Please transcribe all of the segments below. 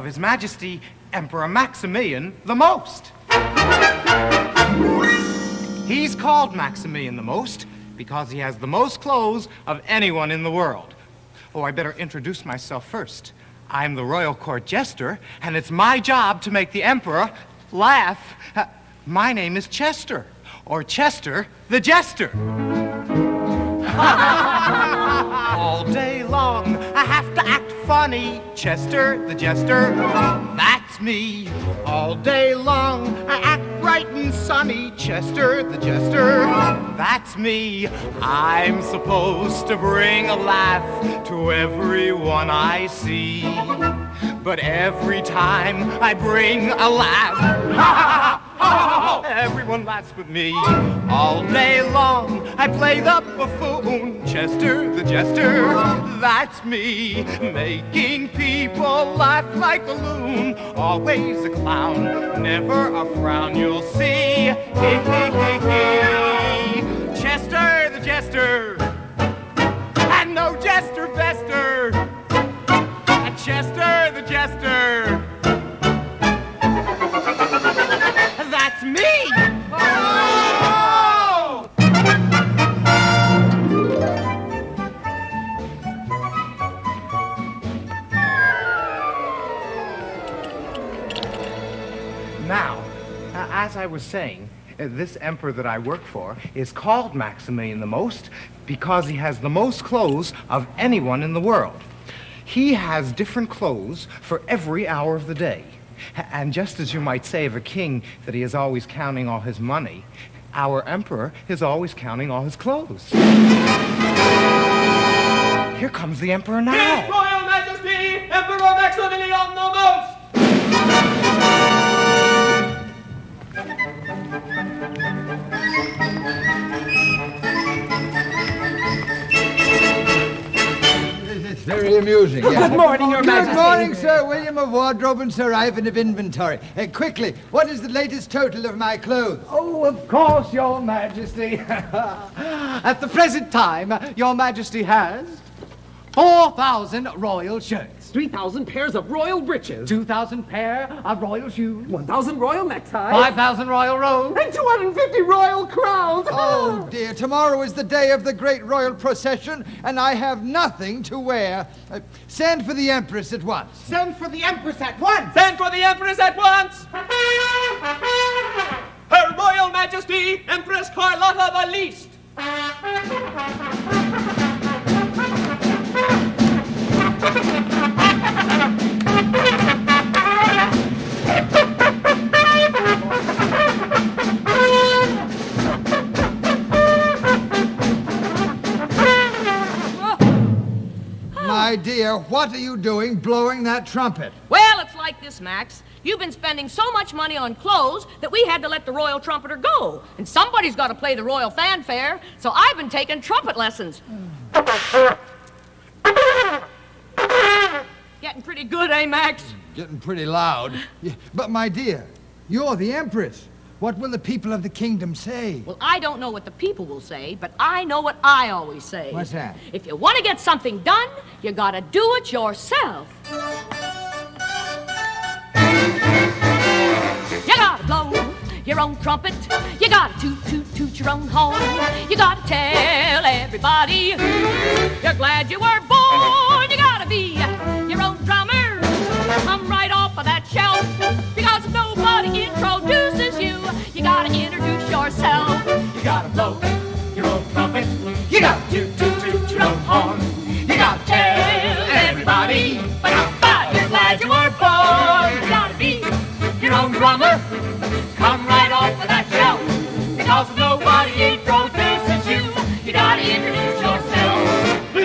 of His Majesty Emperor Maximilian the Most. He's called Maximilian the Most because he has the most clothes of anyone in the world. Oh, I better introduce myself first. I'm the royal court jester, and it's my job to make the emperor laugh. Uh, my name is Chester, or Chester the Jester. All day long, I have to act funny. Chester the Jester, that's me. All day long, I act bright and sunny. Chester the Jester, that's me. I'm supposed to bring a laugh to everyone I see. But every time I bring a laugh, Ha everyone laughs with me. All day long, I play the buffoon, Chester the Jester. That's me, making people laugh like a loon. Always a clown, never a frown. You'll see. Chester the Jester, and no Jester Bester. Chester the Jester. That's me! As I was saying, uh, this emperor that I work for is called Maximilian the Most because he has the most clothes of anyone in the world. He has different clothes for every hour of the day. And just as you might say of a king that he is always counting all his money, our emperor is always counting all his clothes. Here comes the emperor now. Very amusing. yeah. Good morning, Your Good Majesty. Good morning, Sir William of Wardrobe and Sir Ivan of Inventory. Uh, quickly, what is the latest total of my clothes? Oh, of course, Your Majesty. At the present time, Your Majesty has 4,000 royal shirts, 3,000 pairs of royal breeches, 2,000 pair of royal shoes, 1,000 royal neckties, 5,000 royal robes, and 250 royal crowns. Oh, dear, tomorrow is the day of the great royal procession, and I have nothing to wear. Uh, send for the Empress at once. Send for the empress at once. Send for the Empress at once! Her Royal Majesty, Empress Carlotta the Least! My dear, what are you doing blowing that trumpet? Well, it's like this, Max. You've been spending so much money on clothes that we had to let the royal trumpeter go. And somebody's got to play the royal fanfare, so I've been taking trumpet lessons. Getting pretty good, eh, Max? Getting pretty loud. Yeah, but, my dear, you're the Empress. What will the people of the kingdom say? Well, I don't know what the people will say, but I know what I always say. What's that? If you want to get something done, you got to do it yourself. You gotta blow your own trumpet. You gotta toot, toot, toot your own horn. You gotta tell everybody you're glad you were born. You gotta be drummer. Come right off of that shelf. Because if nobody introduces you, you gotta introduce yourself. You gotta blow your own trumpet. You gotta toot, toot, toot your own horn. You gotta tell everybody, but how you're glad you were born. You gotta be your own drummer. Come right off of that shelf. Because if nobody introduces you, you gotta introduce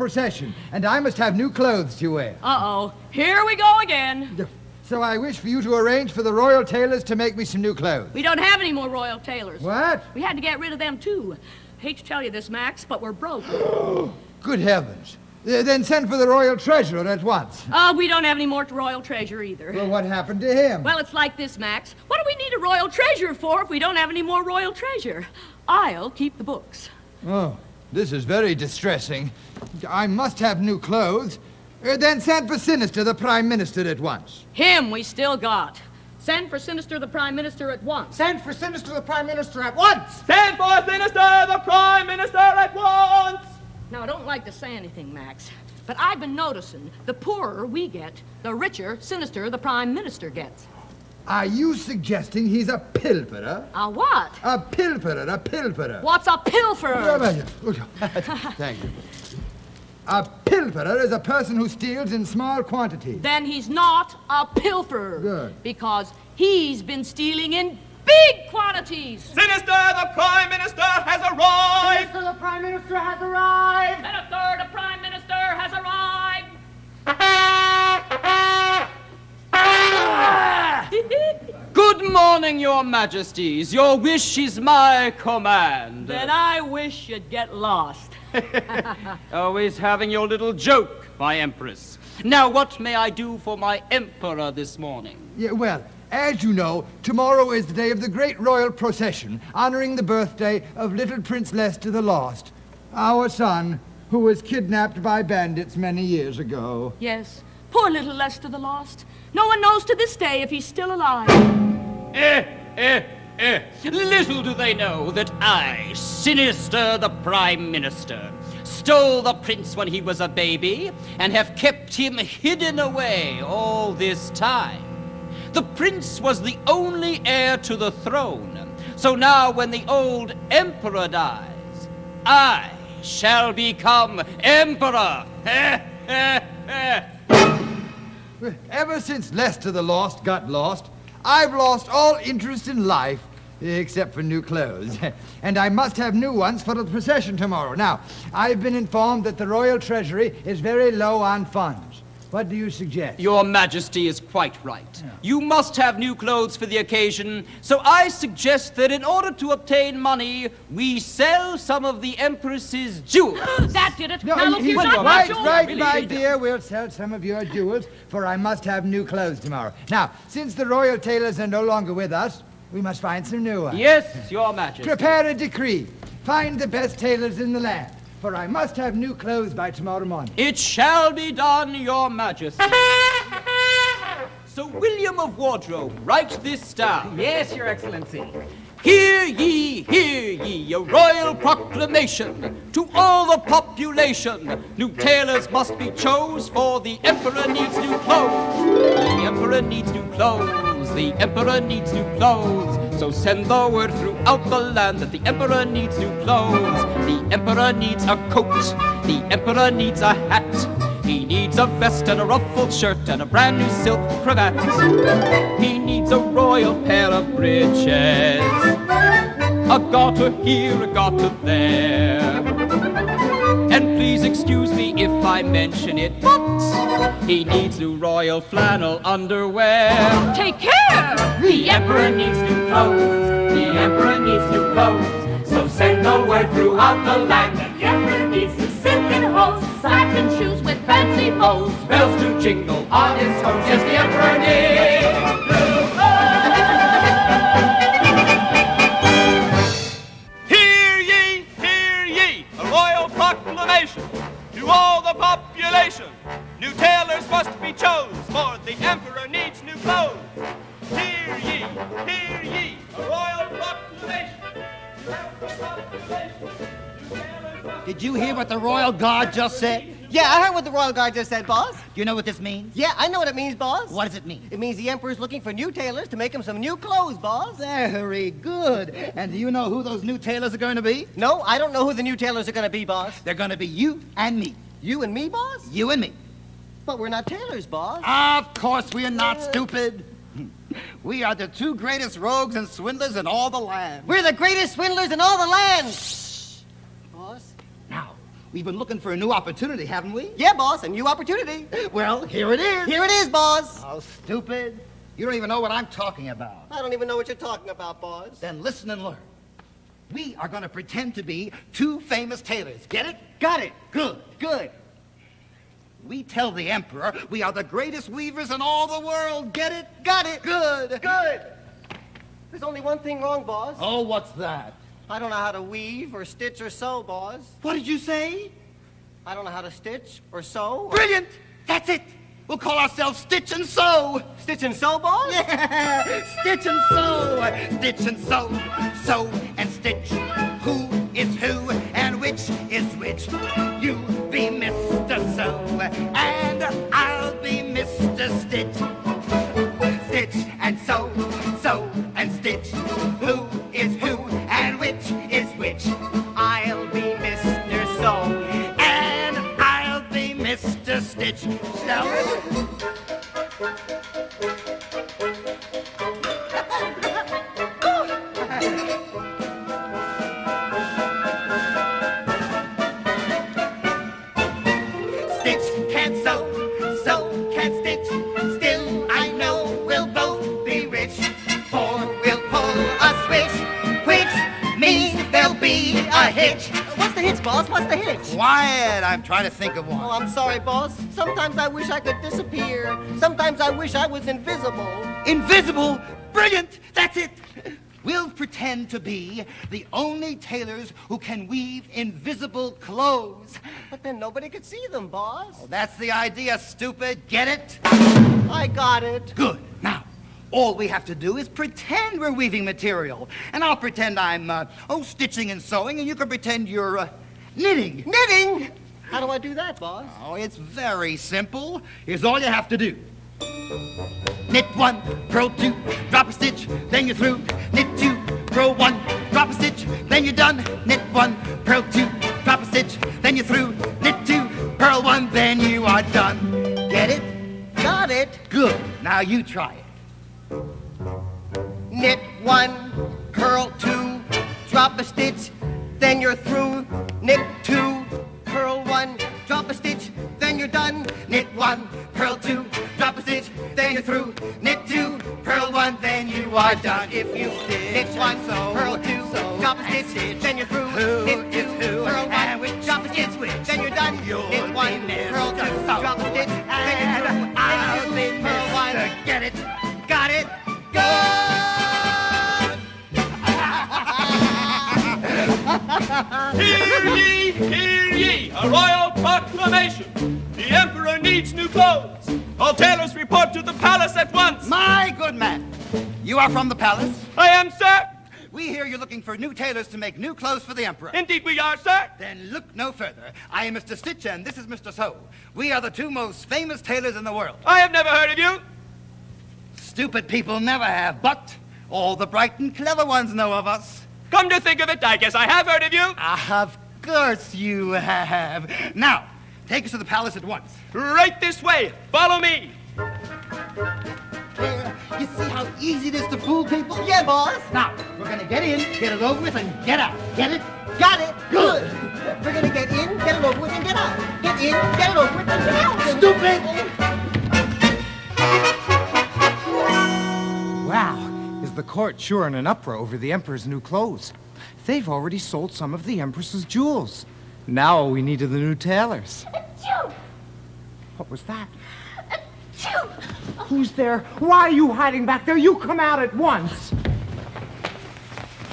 Procession, and I must have new clothes to wear. Uh-oh, here we go again. So I wish for you to arrange for the royal tailors to make me some new clothes. We don't have any more royal tailors. What? We had to get rid of them, too. Hate to tell you this, Max, but we're broke. Good heavens. Uh, then send for the royal treasurer at once. Oh, we don't have any more royal treasure either. Well, what happened to him? Well, it's like this, Max. What do we need a royal treasure for if we don't have any more royal treasure? I'll keep the books. Oh, this is very distressing. I must have new clothes. Uh, then send for Sinister, the Prime Minister, at once. Him we still got. Send for Sinister the Prime Minister at once. Send for Sinister the Prime Minister at once. Send for Sinister, the Prime Minister, at once! Now, I don't like to say anything, Max, but I've been noticing the poorer we get, the richer Sinister the Prime Minister gets. Are you suggesting he's a pilferer? A what? A pilferer, a pilferer. What's a pilferer? Thank you. A pilferer is a person who steals in small quantities. Then he's not a pilferer. Good. Because he's been stealing in big quantities. Sinister, the Prime Minister has arrived! Sinister the Prime Minister has arrived. And a third of Prime Minister Good morning, your majesties. Your wish is my command. then I wish you'd get lost. Always having your little joke, my empress. Now, what may I do for my emperor this morning? Yeah, well, as you know, tomorrow is the day of the great royal procession, honoring the birthday of little Prince Lester the Lost, our son, who was kidnapped by bandits many years ago. Yes, poor little Lester the Lost. No one knows to this day if he's still alive. Eh, eh, eh. Little do they know that I, Sinister the Prime Minister, stole the prince when he was a baby and have kept him hidden away all this time. The prince was the only heir to the throne, so now when the old emperor dies, I shall become emperor. Eh, eh, eh. Ever since Lester the Lost got lost, I've lost all interest in life, except for new clothes. and I must have new ones for the procession tomorrow. Now, I've been informed that the Royal Treasury is very low on funds. What do you suggest? Your Majesty is quite right. You must have new clothes for the occasion, so I suggest that in order to obtain money, we sell some of the Empress's jewels. that did it. No, now look, he- here's right, right, right, really my need it. dear. We'll sell some of your jewels, for I must have new clothes tomorrow. Now, since the royal tailors are no longer with us, we must find some new ones. Yes, Your Majesty. Prepare a decree. Find the best tailors in the land, for I must have new clothes by tomorrow morning. It shall be done, Your Majesty. So, William of Wardrobe, write this down. Yes, Your Excellency. Hear ye, hear ye, a royal proclamation to all the population. New tailors must be chose, for the emperor needs new clothes. The emperor needs new clothes. The emperor needs new clothes. So send the word throughout the land that the emperor needs new clothes. The emperor needs a coat. The emperor needs a hat. He needs a vest and a ruffled shirt and a brand new silk cravat. He needs a royal pair of breeches. A garter here, a garter there. Excuse me if I mention it, but he needs new royal flannel underwear. Take care! The emperor needs new clothes. The emperor needs new clothes. So send the word throughout the land that the emperor needs new silken hose, Satin shoes with fancy bows. bells to jingle on his toes. Yes, the emperor needs population. New tailors must be chose, for the emperor needs new clothes. Hear ye, hear ye, a royal proclamation to every population. New Did you hear what the royal guard just said? Yeah, I heard what the Royal Guard just said, boss. Do you know what this means? Yeah, I know what it means, boss. What does it mean? It means the Emperor's looking for new tailors to make him some new clothes, boss. Very good. And do you know who those new tailors are going to be? No, I don't know who the new tailors are going to be, boss. They're going to be you and me. You and me, boss? You and me. But we're not tailors, boss. Of course we are not uh. stupid. We are the two greatest rogues and swindlers in all the land. We're the greatest swindlers in all the land. Shh. Boss? Now, we've been looking for a new opportunity, haven't we? Yeah, boss, a new opportunity. Well, here it is. Here it is, boss. Oh, stupid. You don't even know what I'm talking about. I don't even know what you're talking about, boss. Then listen and learn. We are going to pretend to be two famous tailors. Get it? Got it. Good. Good. We tell the Emperor we are the greatest weavers in all the world. Get it? Got it. Good. Good. There's only one thing wrong, boss. Oh, what's that? I don't know how to weave or stitch or sew, boss. What did you say? I don't know how to stitch or sew. Or... Brilliant! That's it! We'll call ourselves Stitch and Sew! Stitch and sew, boss? Yeah! Stitch and Sew! Stitch and Sew! Sew Stitch! Who is who and which is which? I wish I was invisible. Invisible! Brilliant! That's it! We'll pretend to be the only tailors who can weave invisible clothes. But then nobody could see them, boss. Well, that's the idea, stupid. Get it? I got it. Good. Now, all we have to do is pretend we're weaving material. And I'll pretend I'm, uh, oh, stitching and sewing, and you can pretend you're, uh, knitting. Knitting! How do I do that, boss? Oh, it's very simple. Here's all you have to do. Knit one, purl two, drop a stitch, then you're through. Knit two, purl one, drop a stitch, then you're done. Knit one, purl two, drop a stitch, then you're through. Knit two, purl one, then you are done. Get it? Got it. Good. Now you try it. Knit one, purl two, drop a stitch, then you're through. Knit two, purl one, drop a stitch, then you're done. Knit one, purl two, drop then you're through. Knit two, purl one, then you are done. If you stitch Knit one, and sew, purl two, sew drop a and stitch, then you're through. Who Knit two, who purl and one, which drop a stitch, which? then you're done. You'll Knit one, purl two, Sew. drop a stitch, then you're through. I'll be purl one. Get it? Got it. go. Hear ye, hear ye, a royal proclamation. The emperor needs new clothes. All tailors report to the palace at once. My good man, you are from the palace. I am, sir. We hear you're looking for new tailors to make new clothes for the emperor. Indeed we are, sir. Then look no further. I am Mr. Stitch and this is Mr. Sew. We are the two most famous tailors in the world. I have never heard of you. Stupid people never have, but all the bright and clever ones know of us. Come to think of it, I guess I have heard of you. Of course you have. Now, take us to the palace at once. Right this way. Follow me. There, you see how easy it is to fool people? Yeah, boss. Now, we're gonna get in, get it over with, and get out. Get it? Got it. Good. We're gonna get in, get it over with, and get out. Get in, get it over with, and get out. Stupid! Wow, is the court sure in an uproar over the Emperor's new clothes? They've already sold some of the Empress's jewels. Now all we need are the new tailors. Achoo! What was that? Achoo! Who's there? Why are you hiding back there? You come out at once.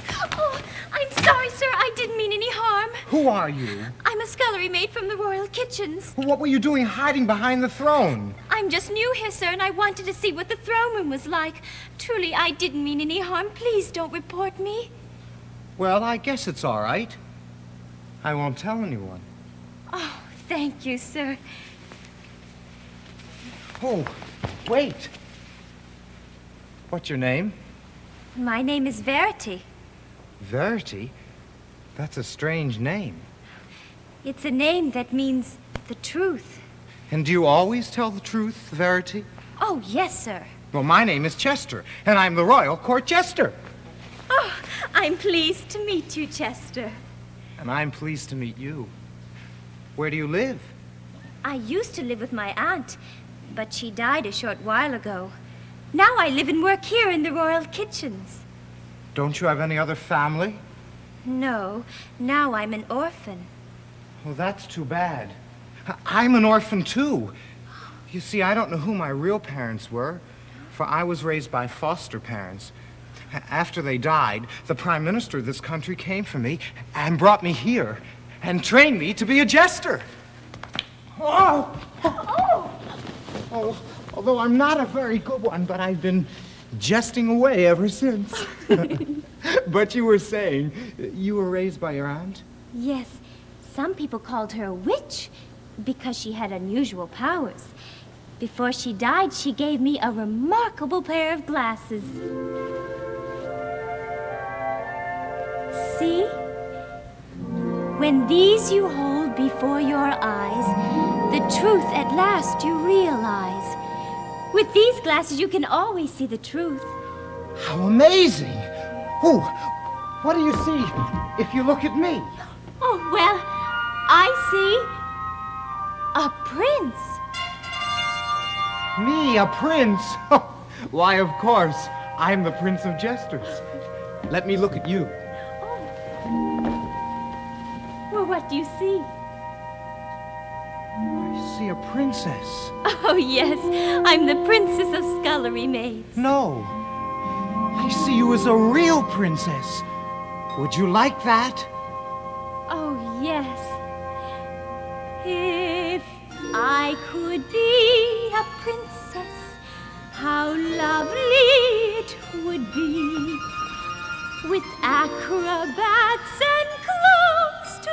Oh, I'm sorry, sir. I didn't mean any harm. Who are you? I'm a scullery maid from the royal kitchens. What were you doing hiding behind the throne? I'm just new here, sir, and I wanted to see what the throne room was like. Truly, I didn't mean any harm. Please don't report me. Well, I guess it's all right. I won't tell anyone. Oh, thank you, sir. Oh, wait. What's your name? My name is Verity. Verity? That's a strange name. It's a name that means the truth. And do you always tell the truth, Verity? Oh, yes, sir. Well, my name is Chester, and I'm the Royal Court Jester. Oh, I'm pleased to meet you, Chester. And I'm pleased to meet you. Where do you live? I used to live with my aunt, but she died a short while ago. Now I live and work here in the royal kitchens. Don't you have any other family? No, now I'm an orphan. Well, that's too bad. I'm an orphan, too. You see, I don't know who my real parents were, for I was raised by foster parents. After they died, the Prime Minister of this country came for me and brought me here and trained me to be a jester. Oh! Oh, although I'm not a very good one, but I've been jesting away ever since. but you were saying you were raised by your aunt? Yes, some people called her a witch because she had unusual powers. Before she died, she gave me a remarkable pair of glasses. See? When these you hold before your eyes, the truth at last you realize. With these glasses, you can always see the truth. How amazing! Oh, what do you see if you look at me? Oh, well, I see a prince. Me, a prince? Why, of course. I'm the Prince of Jesters. Let me look at you. What do you see? I see a princess. Oh, yes, I'm the princess of scullery maids. No. I see you as a real princess. Would you like that? Oh, yes. If I could be a princess, how lovely it would be. With acrobats and clowns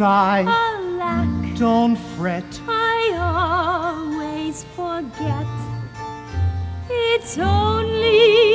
sigh. alack, Don't fret. I always forget. It's only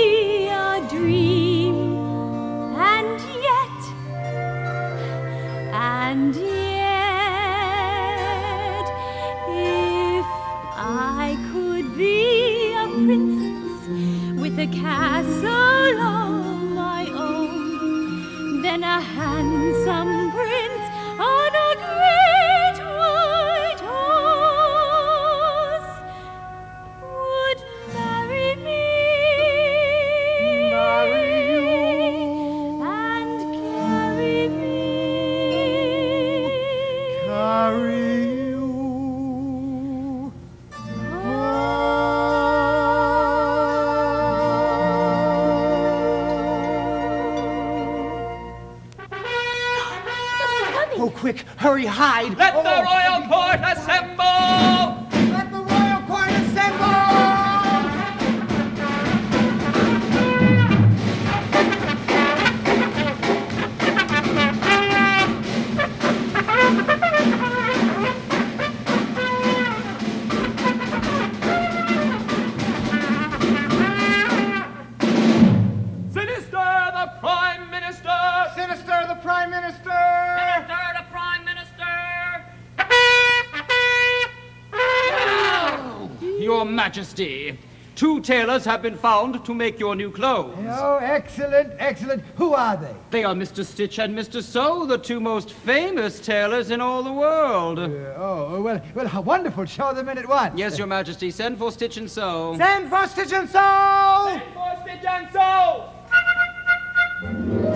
Your Majesty, two tailors have been found to make your new clothes. Oh, excellent, excellent. Who are they? They are Mr. Stitch and Mr. Sew, the two most famous tailors in all the world. Uh, oh, well, well, how wonderful. Show them in at once. Yes, Your Majesty, send for Stitch and Sew. Send for Stitch and Sew! Send for Stitch and Sew!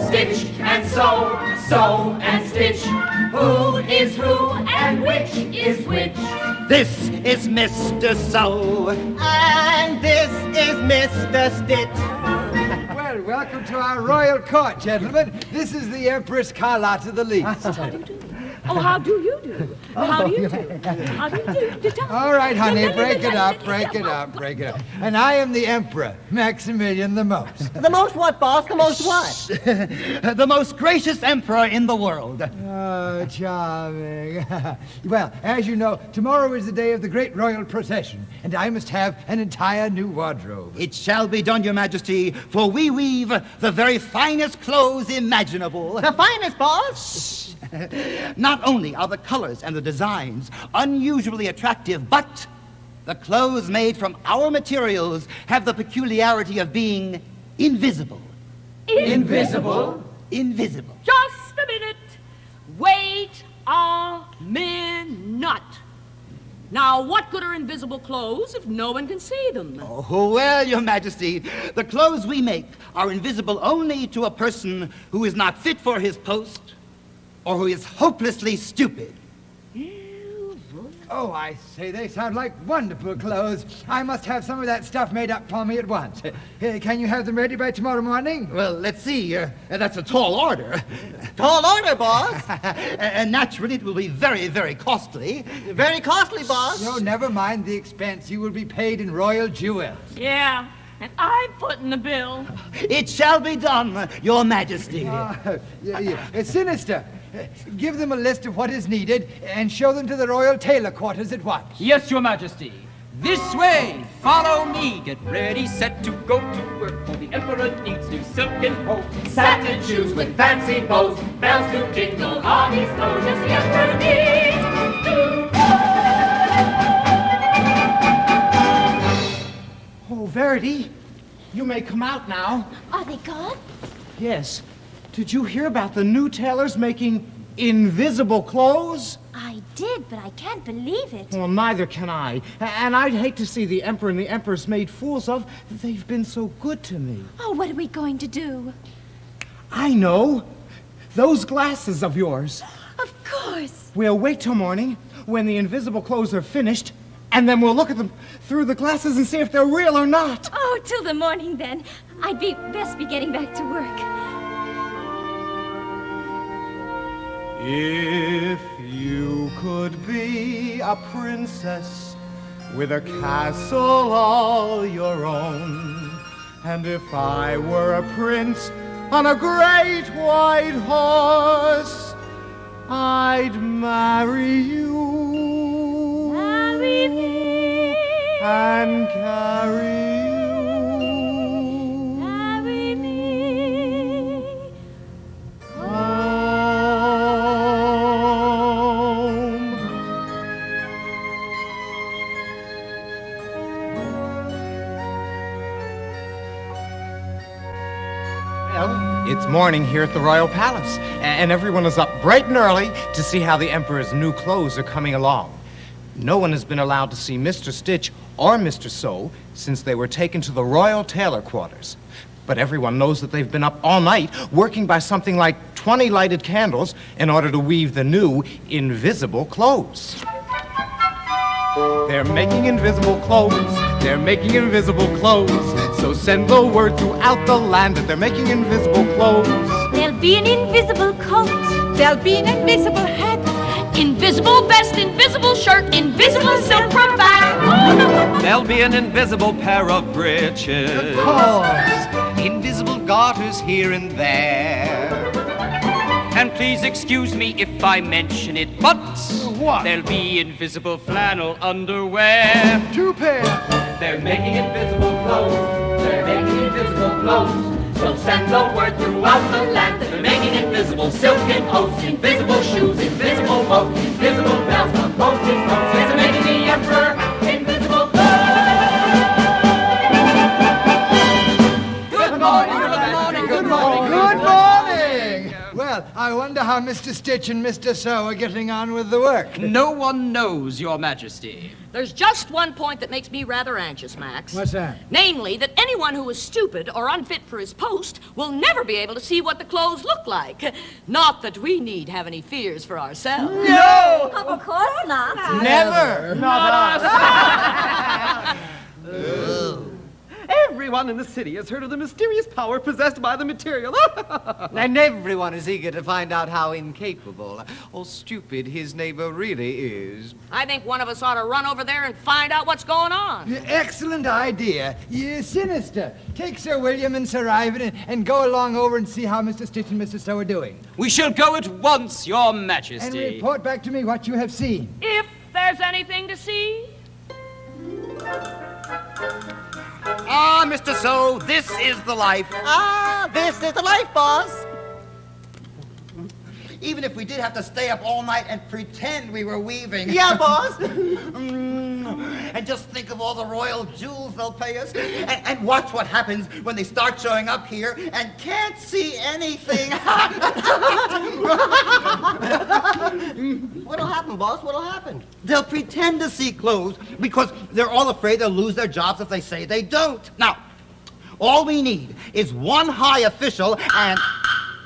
Stitch and sew, sew and stitch. Who is who and which is which? This is Mr. Sew, and this is Mr. Stitch. Well, welcome to our royal court, gentlemen. This is the Empress Carlotta the Least. Oh, oh, how do you do? How do you do? How do you do? All right, honey, break it up, break it up, break it up. And I am the Emperor, Maximilian the Most. The most what, boss? The most what? the most gracious emperor in the world. Oh, charming. well, as you know, tomorrow is the day of the great royal procession, and I must have an entire new wardrobe. It shall be done, your majesty, for we weave the very finest clothes imaginable. The finest, boss? Not only are the colors and the designs unusually attractive, but the clothes made from our materials have the peculiarity of being invisible. Invisible? Invisible. Just a minute. Wait a minute. Now, what good are invisible clothes if no one can see them? Oh, well, your majesty, the clothes we make are invisible only to a person who is not fit for his post or who is hopelessly stupid. Oh, I say, they sound like wonderful clothes. I must have some of that stuff made up for me at once. Uh, can you have them ready by tomorrow morning? Well, let's see. Uh, that's a tall order. Tall order, boss. and naturally, it will be very, very costly. Very costly, boss. No, never mind the expense. You will be paid in royal jewels. Yeah, and I'm footing the bill. It shall be done, your majesty. Uh, yeah, yeah. Uh, Sinister, uh, give them a list of what is needed and show them to the royal tailor quarters at once. Yes, Your Majesty. This way, follow me. Get ready, set to go to work. For the Emperor needs new silken coat. Satin shoes with fancy bows, bells to jingle, all these clothes as the emperor needs. Oh, Verity, you may come out now. Are they gone? Yes. Did you hear about the new tailors making invisible clothes? I did, but I can't believe it. Well, neither can I. And I'd hate to see the Emperor and the Empress made fools of. They've been so good to me. Oh, what are we going to do? I know. Those glasses of yours. Of course. We'll wait till morning when the invisible clothes are finished, and then we'll look at them through the glasses and see if they're real or not. Oh, till the morning then. I'd be best be getting back to work. If you could be a princess with a castle all your own, and if I were a prince on a great white horse, I'd marry you. Marry me. And carry it's morning here at the Royal Palace, and everyone is up bright and early to see how the Emperor's new clothes are coming along. No one has been allowed to see Mr. Stitch or Mr. Sew since they were taken to the Royal Tailor Quarters. But everyone knows that they've been up all night working by something like 20 lighted candles in order to weave the new invisible clothes. They're making invisible clothes. They're making invisible clothes. So send the word throughout the land that they're making invisible clothes. There'll be an invisible coat. There'll be an invisible hat, invisible vest, invisible shirt, invisible silk cravat. There'll be an invisible pair of breeches. Of course. Invisible garters here and there. And please excuse me if I mention it, but What? there'll be invisible flannel underwear. Two pair. They're making invisible clothes. They're making invisible clothes. So send the word throughout the land. They're making invisible silken coats, invisible shoes, invisible boats, invisible bells on both his coats. They're making the emperor I wonder how Mr. Stitch and Mr. Sew are getting on with the work. No one knows, Your Majesty. There's just one point that makes me rather anxious, Max. What's that? Namely, that anyone who is stupid or unfit for his post will never be able to see what the clothes look like. Not that we need have any fears for ourselves. No! Of course not. Never. Not Everyone in the city has heard of the mysterious power possessed by the material. And everyone is eager to find out how incapable or stupid his neighbor really is. I think one of us ought to run over there and find out what's going on. Excellent idea. Yeah, sinister. Take Sir William and Sir Ivan and, and go along over and see how Mr. Stitch and Mr. Sew are doing. We shall go at once, Your Majesty. And Majesty. report back to me what you have seen. If there's anything to see. Ah, Mr. Sew, this is the life. Ah, this is the life, boss. Even if we did have to stay up all night and pretend we were weaving. Yeah, boss. Mm, and just think of all the royal jewels they'll pay us. And, and watch what happens when they start showing up here and can't see anything. What'll happen, boss? What'll happen? they'll pretend to see clothes because they're all afraid they'll lose their jobs if they say they don't. Now, all we need is one high official and.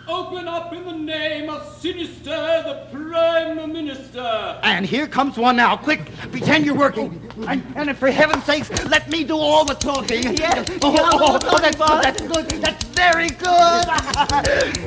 Open up in the name of Sinister, the Prime Minister. And here comes one now. Quick, pretend you're working. And, and for heaven's sakes, let me do all the talking. Yes, Oh, yeah, oh, all oh, oh, that's good. That's good. That's very good.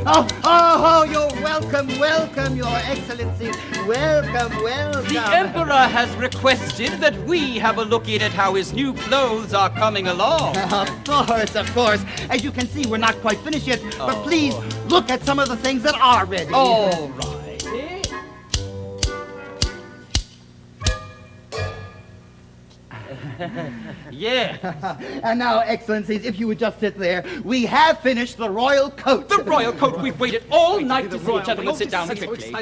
oh, oh, oh, you're welcome, welcome, Your Excellency. Welcome, welcome. The Emperor has requested that we have a look in at how his new clothes are coming along. Of course, of course. As you can see, we're not quite finished yet. But oh. please, look at some of the things that are ready. All right. yeah. And now, Excellencies, if you would just sit there, we have finished the royal coat. The royal coat. We've waited all night to see. Gentlemen, sit down quickly.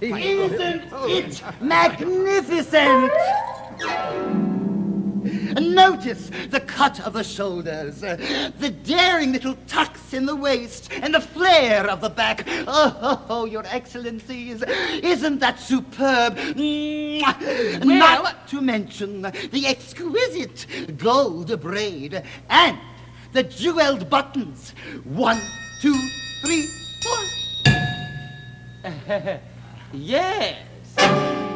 Isn't oh. it magnificent? Oh. Notice the cut of the shoulders, the daring little tucks in the waist, and the flare of the back. Oh, oh, Your Excellencies, isn't that superb? Mwah! Not to mention the exquisite gold braid and the jeweled buttons. One, two, three, four. Yes.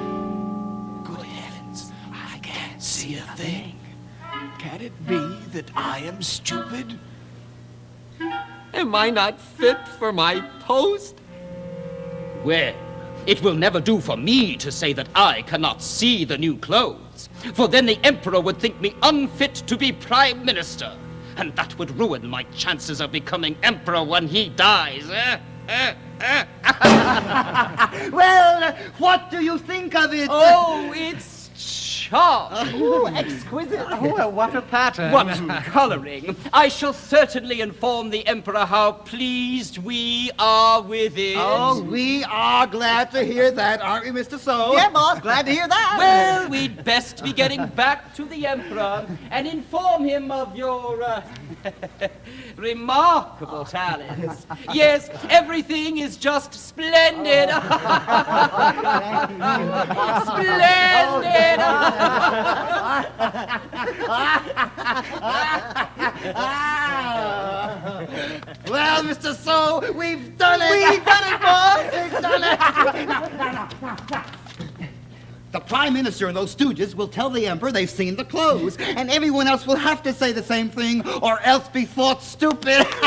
See a thing. Can it be that I am stupid? Am I not fit for my post? Well, it will never do for me to say that I cannot see the new clothes, for then the Emperor would think me unfit to be Prime Minister, and that would ruin my chances of becoming Emperor when he dies. Eh? Eh? Eh? Well, what do you think of it? Oh, it's charming. Oh, exquisite. Oh, what a pattern. What coloring! I shall certainly inform the Emperor how pleased we are with it. Oh, we are glad to hear that, aren't we, Mr. Sew? Yeah, boss. Glad to hear that. Well, we'd best be getting back to the Emperor and inform him of your uh, remarkable oh. talents. Yes, everything is just splendid. Oh. splendid. Well, Mr. Sew, we've done it. We've done it, boss. We've done it. The Prime Minister and those stooges will tell the Emperor they've seen the clothes, and everyone else will have to say the same thing, or else be thought stupid.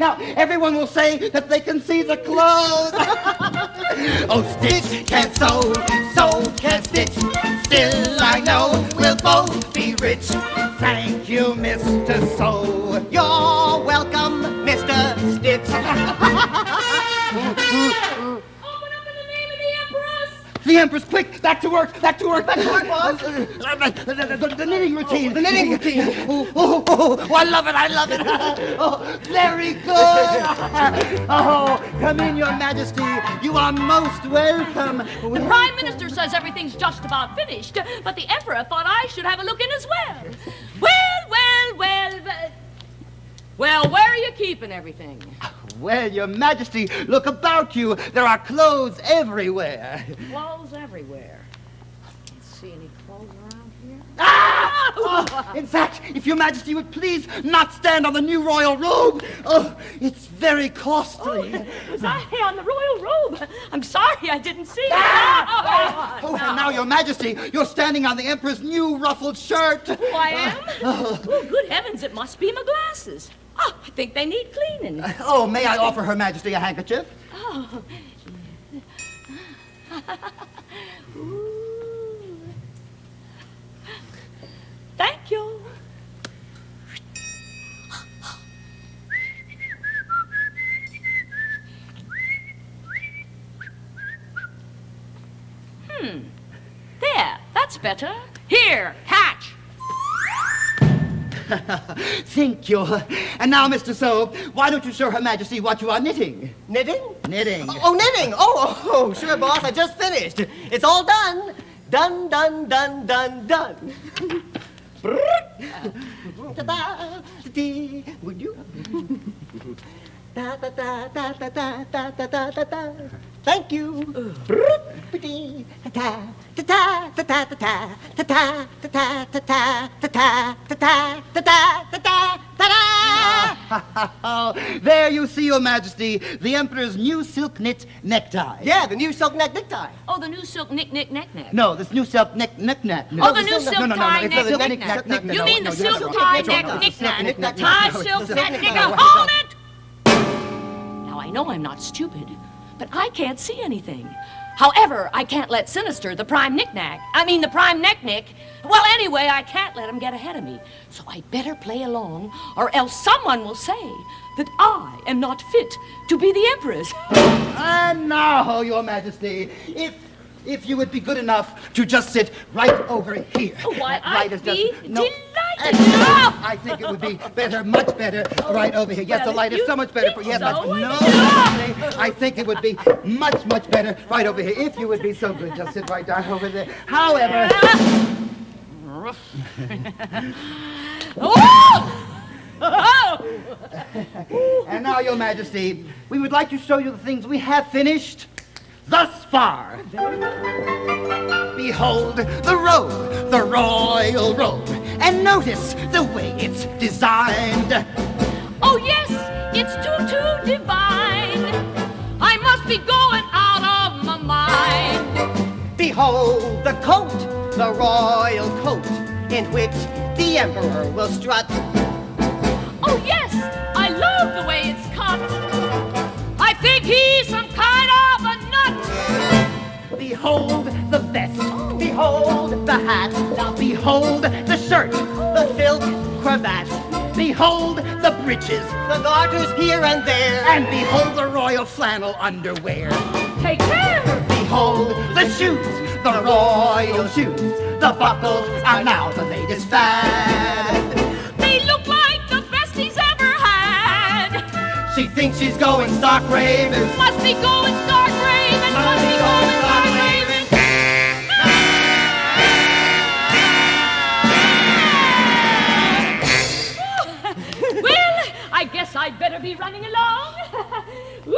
now, everyone will say that they can see the clothes. oh, Stitch can't sew, sew can't stitch. Still, I know we'll both be rich. Thank you, Mr. Sew. You're welcome, Mr. Stitch. The Empress, quick! Back to work! Back to work! Back to work, boss! the, the- the- knitting routine! the knitting routine. Oh, oh, oh, oh, I love it! I love it! Oh, very good! Oh, come in, Your Majesty. You are most welcome. The Prime Minister says everything's just about finished, but the Emperor thought I should have a look in as well. Well, well, well. Well, where are you keeping everything? Well, Your Majesty, look about you. There are clothes everywhere. Clothes everywhere. Can't see any clothes around here. Ah! Oh, in fact, if Your Majesty would please not stand on the new royal robe. Oh, it's very costly. Was I on the royal robe? I'm sorry I didn't see it. Ah! Oh, and now, Your Majesty, you're standing on the Emperor's new ruffled shirt. Who I am? Oh, good heavens, it must be my glasses. Oh, I think they need cleaning. Oh, may I offer Her Majesty a handkerchief? Oh. Thank you. Hmm. There, that's better. Here, catch. Thank you. And now, Mr. Sew, why don't you show Her Majesty what you are knitting? Knitting? Knitting. Oh, knitting. Oh, oh, oh sure, boss. I just finished. It's all done. Done, done, done, done, done. Would you? Da, da, da, da, da, da, da, da, da, da. Thank you. there you see, Your Majesty, the Emperor's new silk knit necktie. Yeah, the new silk neck necktie. Oh, the new silk knit nick neck neck. No, this new silk neck neck neck. Oh, the new silk tie neck neck neck. You mean the silk tie neck neck neck? Tie silk neck neck. Hold it! Now I know I'm not stupid but I can't see anything. However, I can't let Sinister, the prime knick-knack, I mean the prime neck-nick, well, anyway, I can't let him get ahead of me. So I'd better play along, or else someone will say that I am not fit to be the Empress. And now, Your Majesty, if if you would be good enough to just sit right over here. Why, light I'd just- be no, delighted. I think it would be better, much better, right over here. Yes, the light is so much better for yes, so? much, no. Yeah. I think it would be much, much better right over here. If you would be so good, just sit right down over there. However, and now, Your Majesty, we would like to show you the things we have finished thus far. Behold the robe, the royal robe, and notice the way it's designed. Oh, yes, it's too, too divine. I must be going out of my mind. Behold the coat, the royal coat, in which the emperor will strut. Oh, yes, I love the way it's cut. I think he's some Behold the vest, behold the hat, now behold the shirt, the silk cravat, behold the breeches, The garters here and there. and behold the royal flannel underwear. Take care. Behold the shoes, the royal shoes, the buckles are now the latest fad. They look like the best he's ever had. She thinks she's going stark raving. Must be going stark raving. Must be going better be running along.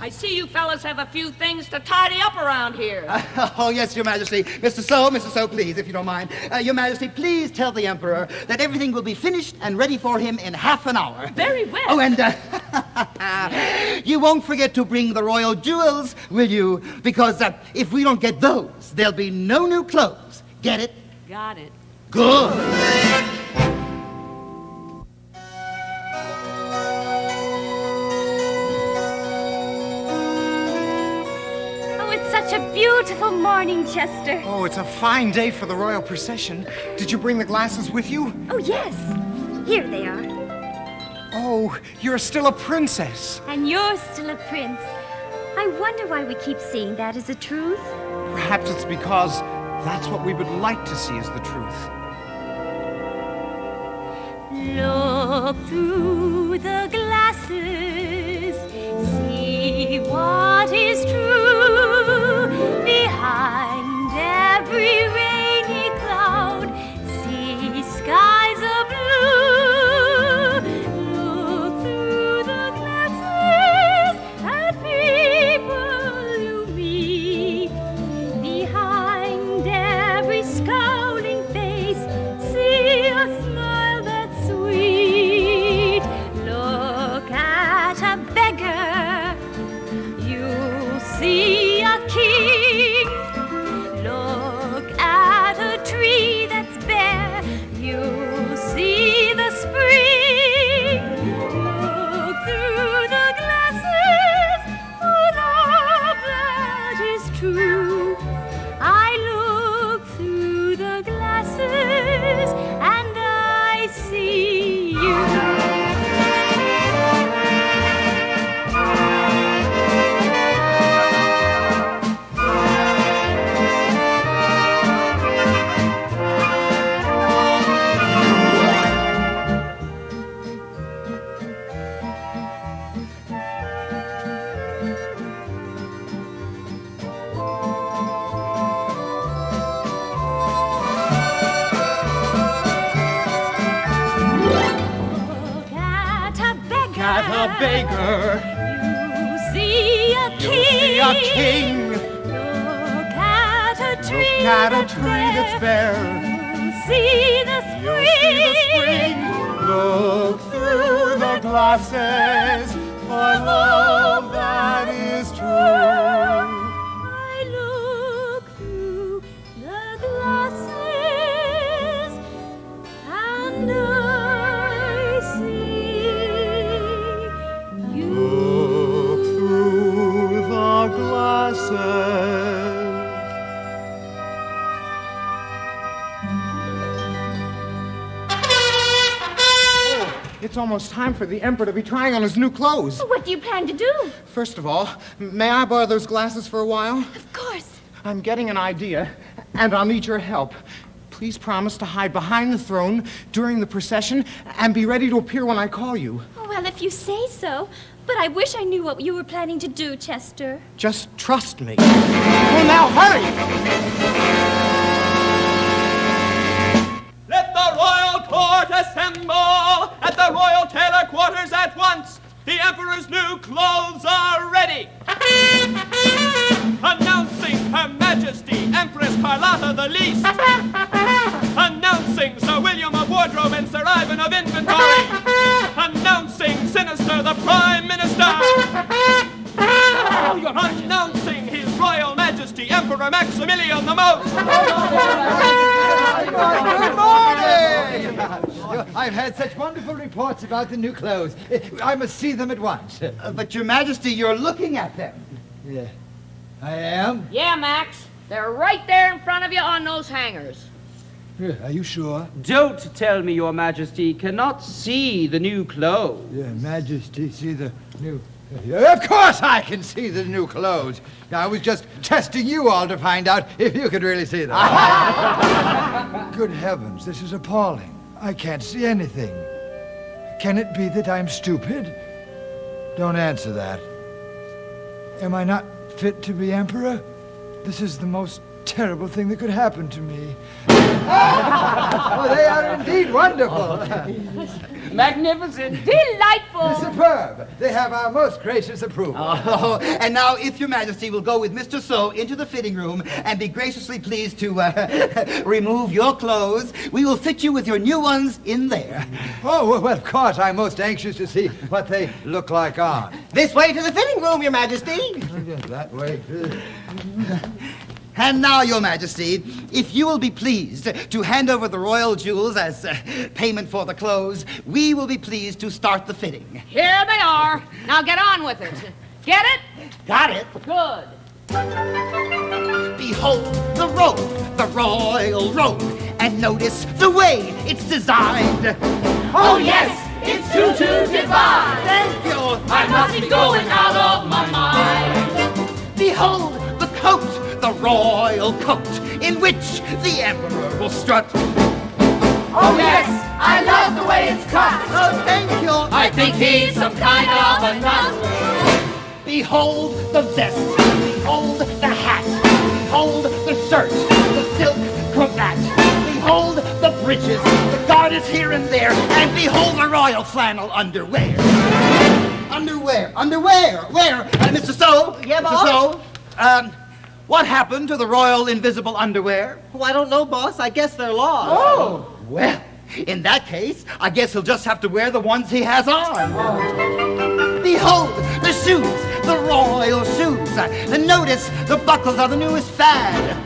I see you fellas have a few things to tidy up around here. Oh, yes, Your Majesty. Mr. Sew, Mr. Sew, please, if you don't mind. Uh, Your Majesty, please tell the Emperor that everything will be finished and ready for him in half an hour. Very well. Oh, and uh, you won't forget to bring the royal jewels, will you? Because uh, if we don't get those, there'll be no new clothes. Get it? Got it. Good. Such a beautiful morning, Chester. Oh, it's a fine day for the royal procession. Did you bring the glasses with you? Oh, yes. Here they are. Oh, you're still a princess. And you're still a prince. I wonder why we keep seeing that as the truth. Perhaps it's because that's what we would like to see as the truth. Look through the glasses, see what is true. For the Emperor to be trying on his new clothes. What do you plan to do? First of all, may I borrow those glasses for a while? Of course. I'm getting an idea, and I'll need your help. Please promise to hide behind the throne during the procession and be ready to appear when I call you. Oh, well, if you say so. But I wish I knew what you were planning to do, Chester. Just trust me. Well, now hurry! Let the royal court assemble at the royal tailor quarters at once. The emperor's new clothes are ready. Announcing Her Majesty Empress Carlotta the Least. Announcing Sir William of Wardrobe and Sir Ivan of Inventory. Announcing Sinister the Prime Minister. Announcing His Majesty Emperor Maximilian the Most. Good morning! I've had such wonderful reports about the new clothes. I must see them at once. Uh, but, Your Majesty, you're looking at them. Yeah. I am? Yeah, Max. They're right there in front of you on those hangers. Are you sure? Don't tell me your majesty cannot see the new clothes. Your Majesty, see the new. Of course I can see the new clothes. I was just testing you all to find out if you could really see them. Good heavens, this is appalling. I can't see anything. Can it be that I'm stupid? Don't answer that. Am I not fit to be emperor? This is the most terrible thing that could happen to me. oh, they are indeed wonderful. Magnificent. Delightful. Superb. They have our most gracious approval. Oh, and now, if your majesty will go with Mr. Sew into the fitting room and be graciously pleased to uh, remove your clothes, we will fit you with your new ones in there. Oh, well, well, of course, I'm most anxious to see what they look like on. This way to the fitting room, your majesty. That way. And now, your majesty, if you will be pleased to hand over the royal jewels as uh, payment for the clothes, we will be pleased to start the fitting. Here they are. Now get on with it. Get it? Got it? Good. Behold the robe, the royal robe, and notice the way it's designed. Oh, yes, it's too, too divine. Thank you. I must be going out of my mind. Behold the coat, the royal coat, in which the emperor will strut. Oh, yes, I love the way it's cut. Oh, thank you. I think he's some kind of a nut. Behold the vest, behold the hat, behold the shirt, the silk cravat, behold the breeches, the garters here and there, and behold the royal flannel underwear. Underwear, underwear, where? Uh, Mr. Sew, Yeah, Mr. Sew, um, what happened to the royal invisible underwear? Oh, I don't know, boss. I guess they're lost. Oh, well, in that case, I guess he'll just have to wear the ones he has on. Behold, the shoes, the royal shoes. And notice the buckles are the newest fad.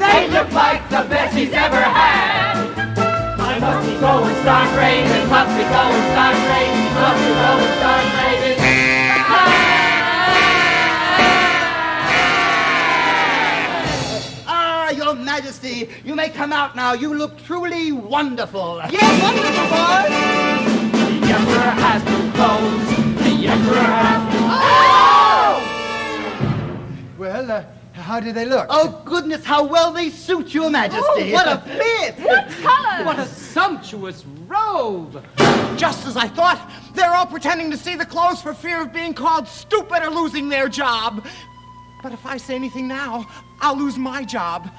They look like the best he's ever had. I must be going start raving, must be going start raving, must be going start raving. Majesty, you may come out now. You look truly wonderful. Yeah, wonderful, boss. The emperor has new clothes. The emperor has new Well, uh, how do they look? Oh, goodness, how well they suit your majesty. Oh, what a fit. What color? What a sumptuous robe. Just as I thought, they're all pretending to see the clothes for fear of being called stupid or losing their job. But if I say anything now, I'll lose my job.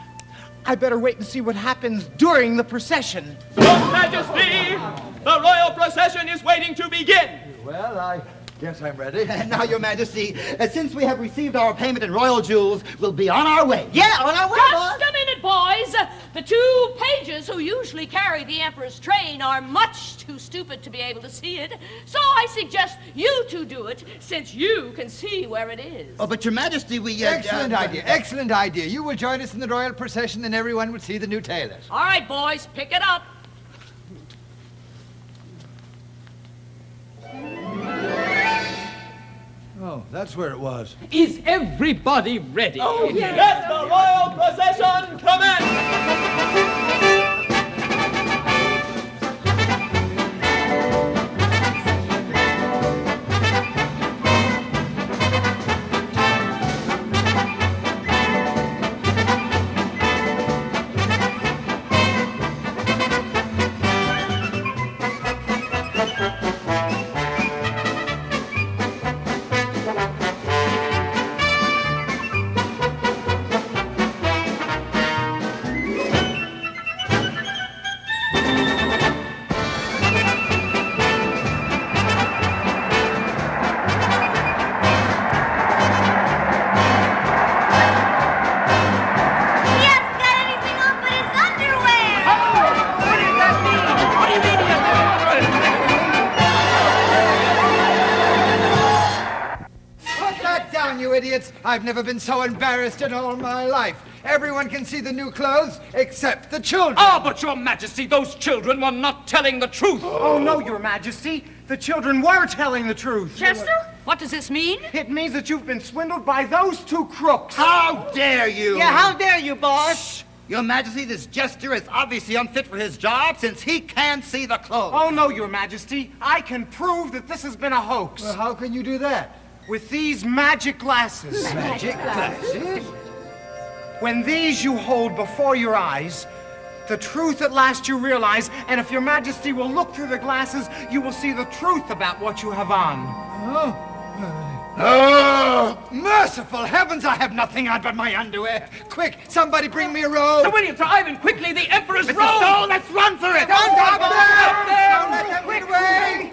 I better wait and see what happens during the procession. Your Majesty, the royal procession is waiting to begin. Well, I guess I'm ready. And now, your majesty, uh, since we have received our payment in royal jewels, we'll be on our way. Yeah, on our way, boss. Just a minute, boys. The two pages who usually carry the Emperor's train are much too stupid to be able to see it. So I suggest you two do it, since you can see where it is. Oh, but your majesty, we... Uh, Excellent uh, idea, excellent idea. You will join us in the royal procession, and everyone will see the new tailors. All right, boys, pick it up. Oh, that's where it was. Is everybody ready? Oh Let the royal procession commence. I've never been so embarrassed in all my life. Everyone can see the new clothes except the children. Ah, but your majesty, those children were not telling the truth. Oh, no, Your Majesty. The children were telling the truth. Chester, what does this mean? It means that you've been swindled by those two crooks. How dare you? Yeah, how dare you, boss? Your majesty, this jester is obviously unfit for his job since he can't see the clothes. Oh, no, Your Majesty. I can prove that this has been a hoax. Well, how can you do that? With these magic glasses. Magic glasses? When these you hold before your eyes, the truth at last you realize, and if your majesty will look through the glasses, you will see the truth about what you have on. Oh, Oh, merciful heavens, I have nothing on but my underwear. Quick, somebody bring me a robe. Sir William, Sir Ivan, quickly, the Emperor's Mr. robe! Stone, let's run for it! Don't stop stop there! Don't let them get away!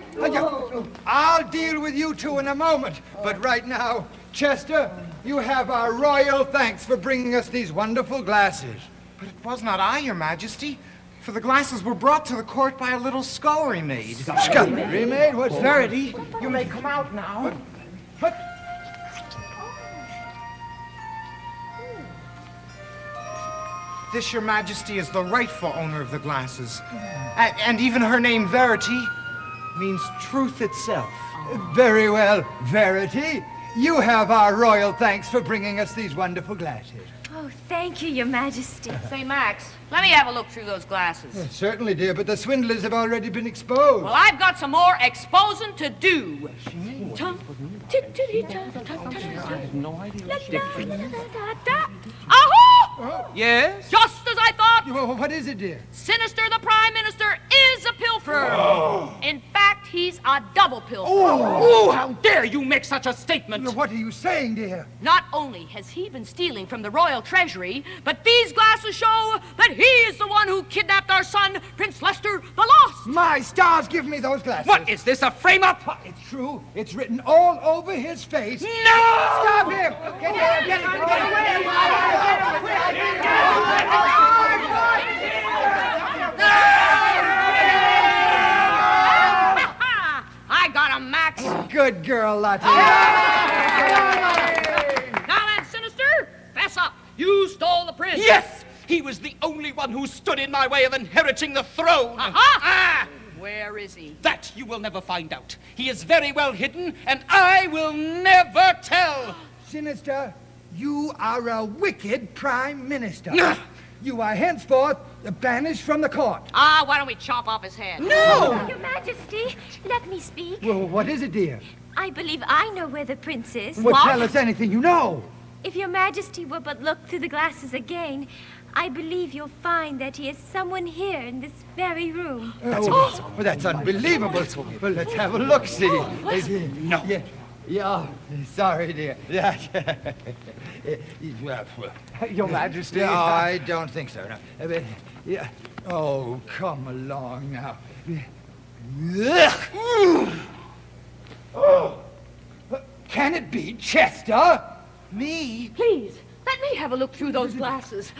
I'll deal with you two in a moment, but right now, Chester, you have our royal thanks for bringing us these wonderful glasses. But it was not I, your majesty. For the glasses were brought to the court by a little scullery maid. Scullery maid? What's that? Verity, you may come out now. But this, your majesty, is the rightful owner of the glasses. A- and even her name, Verity, means truth itself. Very well, Verity. You have our royal thanks for bringing us these wonderful glasses. Oh, thank you, Your Majesty. Say, Max, let me have a look through those glasses. Yes, certainly, dear, but the swindlers have already been exposed. Well, I've got some more exposing to do. I have no idea what Ahoo! Yes? Just as I thought. What is it, dear? Sinister the Prime Minister is a pilferer. Oh. In fact, he's a double pilferer. Oh, how dare you make such a statement? What are you saying, dear? Not only has he been stealing from the royal treasury, but these glasses show that he is the one who kidnapped our son, Prince Lester the Lost. My stars, give me those glasses. What, is this a frame-up? It's true. It's written all over his face. No! Stop him! Get him! Get him! Get him! I got him, Max. Good girl, Lottie. Now then, Sinister, fess up. You stole the prince. Yes! He was the only one who stood in my way of inheriting the throne. Aha! Ah! Where is he? That you will never find out. He is very well hidden, and I will never tell. Sinister, you are a wicked prime minister. Nah. You are henceforth banished from the court. Ah, why don't we chop off his head? No! Your Majesty, let me speak. Well, what is it, dear? I believe I know where the prince is. Well, tell us anything you know. If Your Majesty will but look through the glasses again, I believe you'll find that he is someone here in this very room. That's, well, that's unbelievable. Well, let's have a look, see. No. Yeah. Yeah, sorry, dear. Yeah. well, well. Your majesty. No, I don't think so. No. But, yeah. Oh, come along now. Ugh. Oh. Can it be Chester? Me? Please, let me have a look through those glasses.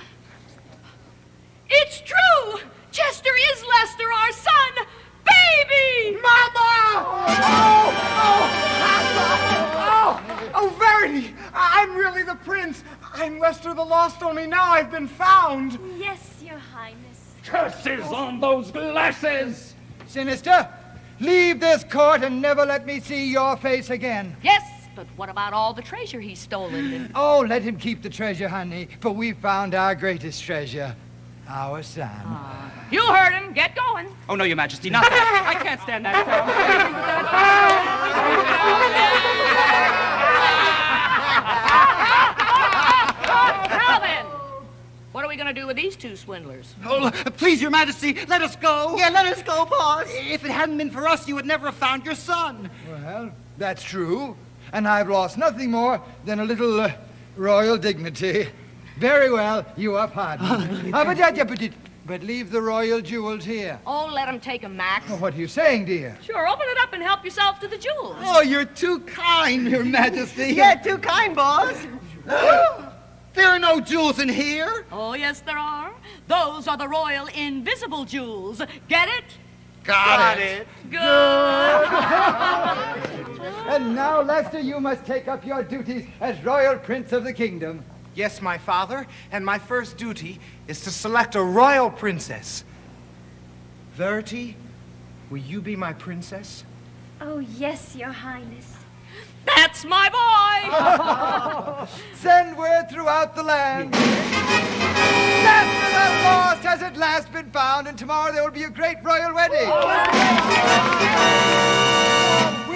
It's true! Chester is Lester, our son! Baby! Mama! Oh, oh, oh, oh, Verity! I- I'm really the prince. I'm Lester the Lost, only now I've been found. Yes, Your Highness. Curses on those glasses! Sinister, leave this court and never let me see your face again. Yes, but what about all the treasure he's stolen? And Oh, let him keep the treasure, honey, for we found our greatest treasure, our son. you heard him. Get going. Oh, no, Your Majesty, not that. I can't stand that Now then, what are we going to do with these two swindlers? Oh, please, Your Majesty, let us go. Yeah, let us go, boss. If it hadn't been for us, you would never have found your son. Well, that's true. And I've lost nothing more than a little uh, royal dignity. Very well, you are pardoned. Ah, but, uh, but, but leave the royal jewels here. Oh, let him take 'em, Max. Oh, what are you saying, dear? Sure, open it up and help yourself to the jewels. Oh, you're too kind, Your Majesty. Yeah, too kind, boss. there are no jewels in here. Oh, yes, there are. Those are the royal invisible jewels. Get it? Got, it. Good. And now, Lester, you must take up your duties as royal prince of the kingdom. Yes, my father, and my first duty is to select a royal princess. Verity, will you be my princess? Oh, yes, Your Highness. That's my boy. Send word throughout the land. Lester the lost has at last been found, and tomorrow there will be a great royal wedding. Oh,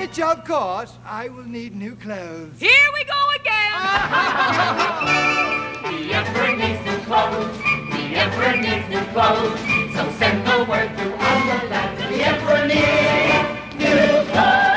which, of course, I will need new clothes. Here we go again! the Emperor needs new clothes. The Emperor needs new clothes. So send the word through all the land. The Emperor needs new clothes.